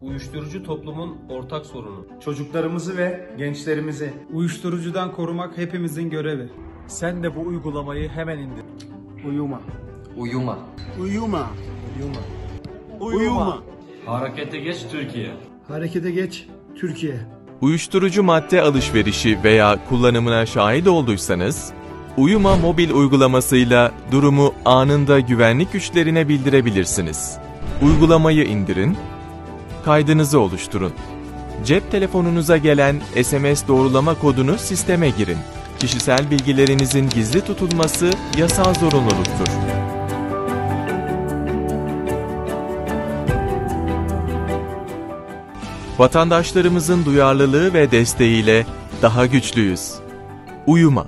Uyuşturucu toplumun ortak sorunu. Çocuklarımızı ve gençlerimizi Uyuşturucudan korumak hepimizin görevi. Sen de bu uygulamayı hemen indir. uyuma. Uyuma. Uyuma. Uyuma. Harekete geç Türkiye. Harekete geç Türkiye. Uyuşturucu madde alışverişi veya kullanımına şahit olduysanız, Uyuma mobil uygulamasıyla durumu anında güvenlik güçlerine bildirebilirsiniz. Uygulamayı indirin, kaydınızı oluşturun. Cep telefonunuza gelen SMS doğrulama kodunu sisteme girin. Kişisel bilgilerinizin gizli tutulması yasal zorunluluktur. Vatandaşlarımızın duyarlılığı ve desteğiyle daha güçlüyüz. Uyuma